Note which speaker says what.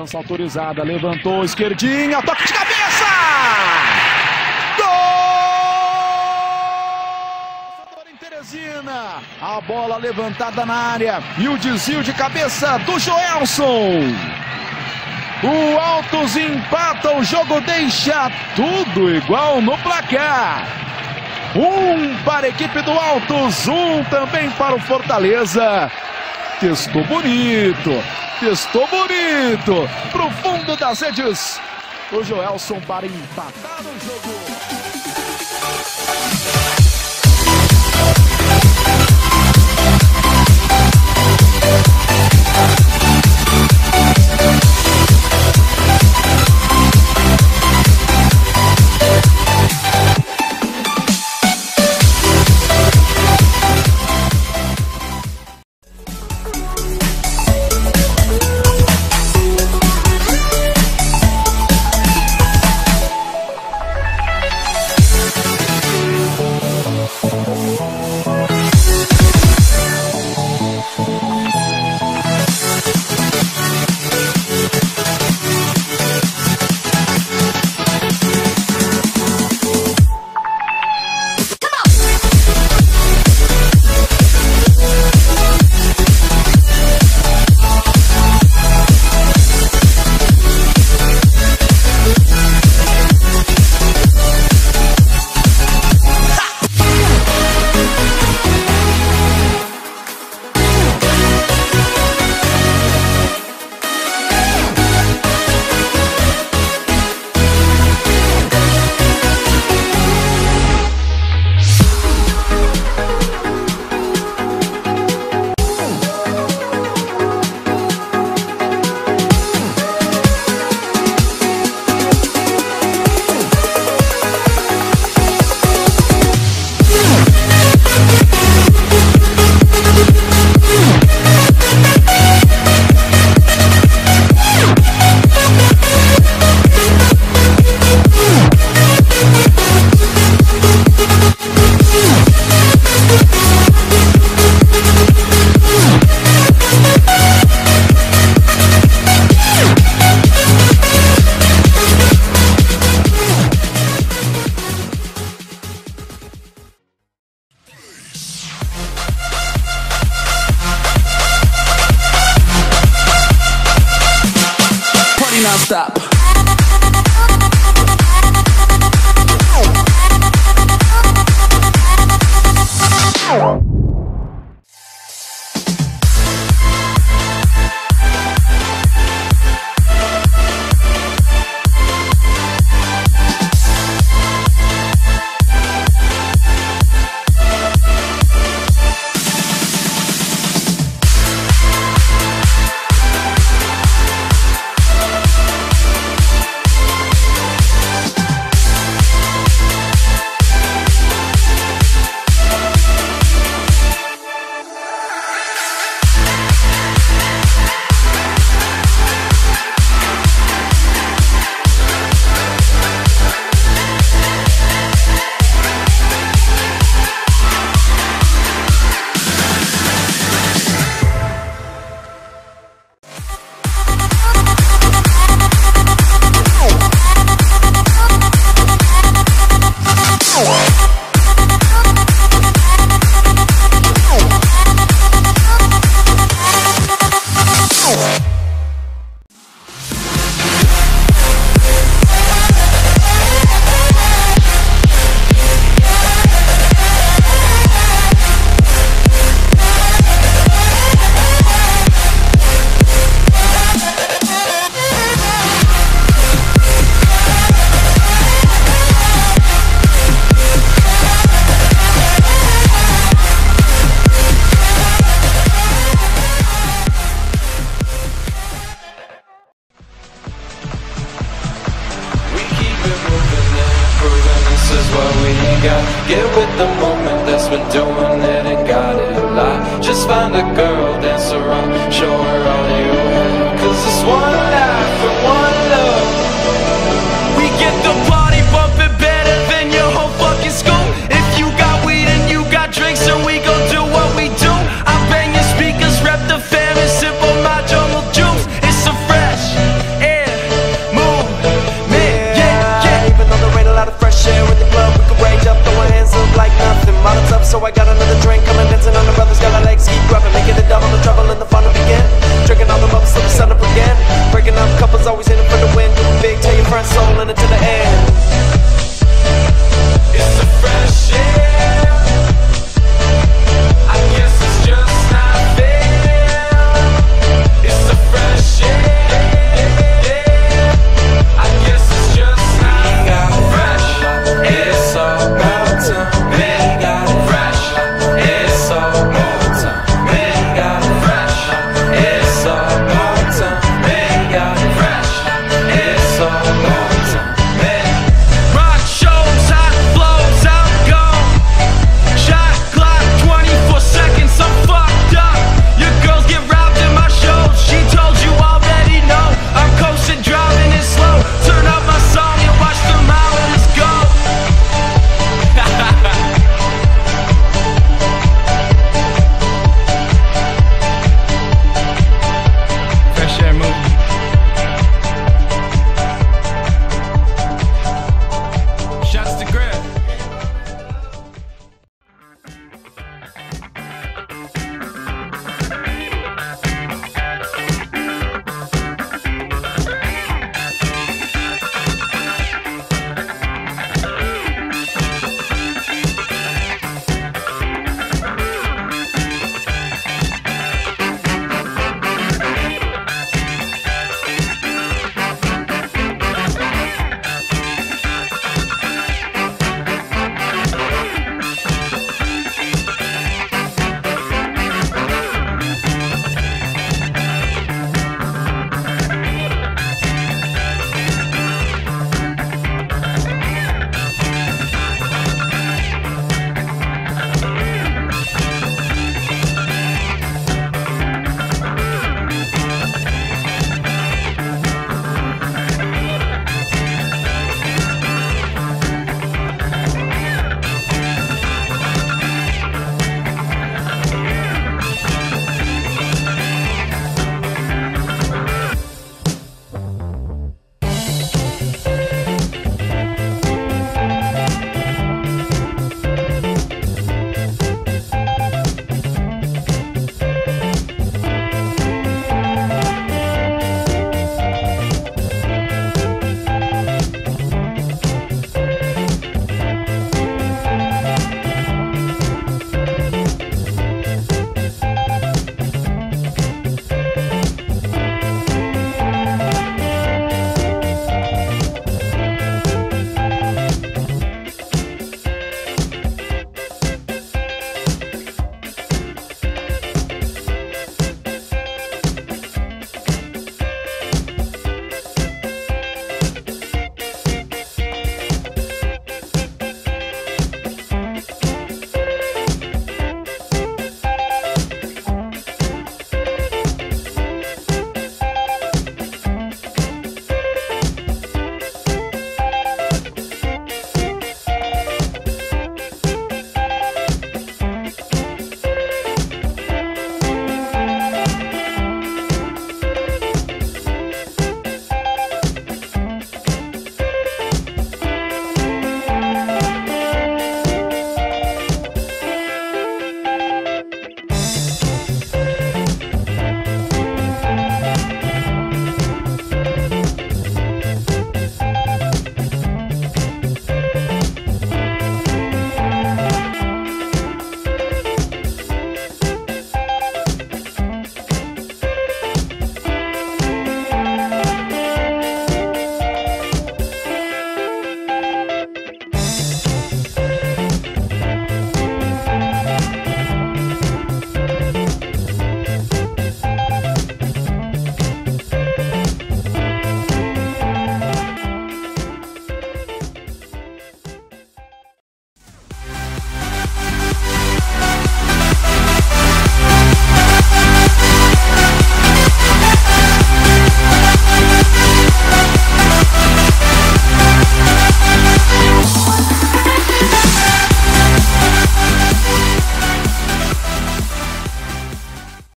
Speaker 1: Cobrança autorizada, levantou, esquerdinha, toque de cabeça! Gol! Teresina, a bola levantada na área e o desvio de cabeça do Joelson. O Altos empata, o jogo deixa tudo igual no placar. Um para a equipe do Altos, um também para o Fortaleza. Testou bonito, testou bonito. Pro fundo das redes. O Joelson para empatar o jogo.